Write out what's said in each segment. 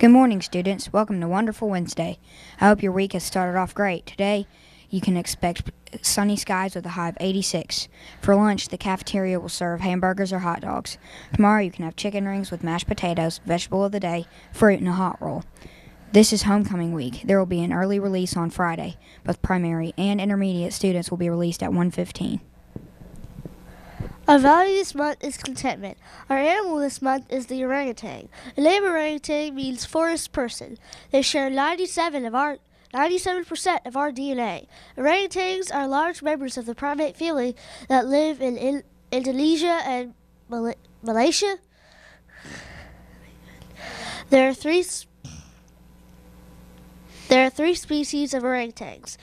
Good morning, students. Welcome to Wonderful Wednesday. I hope your week has started off great. Today, you can expect sunny skies with a high of 86. For lunch, the cafeteria will serve hamburgers or hot dogs. Tomorrow, you can have chicken rings with mashed potatoes, vegetable of the day, fruit, and a hot roll. This is homecoming week. There will be an early release on Friday. Both primary and intermediate students will be released at 1:15. Our value this month is contentment. Our animal this month is the orangutan. The name orangutan means forest person. They share 97 of our 97% of our DNA. Orangutans are large members of the primate family that live in, in Indonesia and Mal- Malaysia. There are three there are three species of orangutans.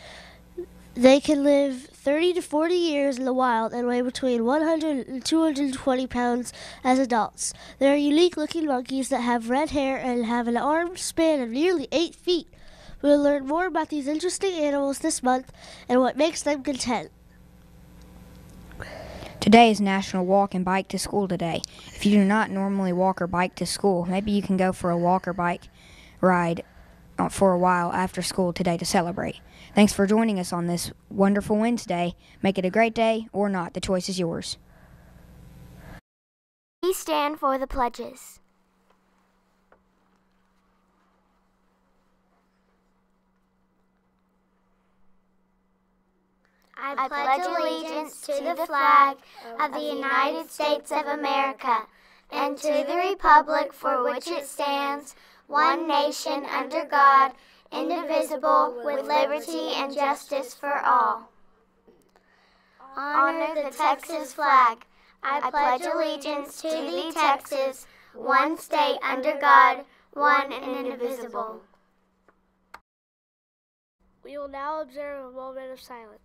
They can live 30 to 40 years in the wild and weigh between 100 and 220 pounds as adults. They are unique looking monkeys that have red hair and have an arm span of nearly 8 feet. We'll learn more about these interesting animals this month and what makes them content. Today is National Walk and Bike to School Day. If you do not normally walk or bike to school, maybe you can go for a walk or bike ride for a while after school today to celebrate. Thanks for joining us on this wonderful Wednesday. Make it a great day or not. The choice is yours. We stand for the pledges. I pledge allegiance to the flag of the United States of America and to the republic for which it stands, one nation under God, indivisible, with liberty and justice for all. Honor the Texas flag. I pledge allegiance to the Texas, one state under God, one and indivisible. We will now observe a moment of silence.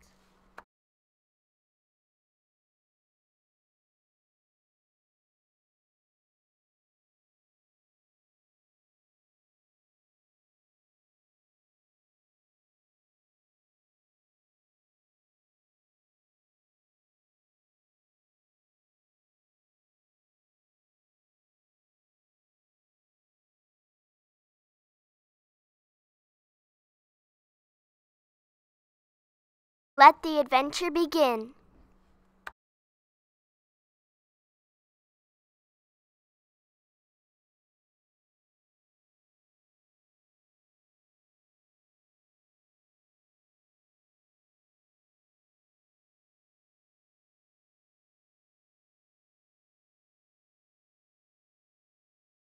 Let the adventure begin.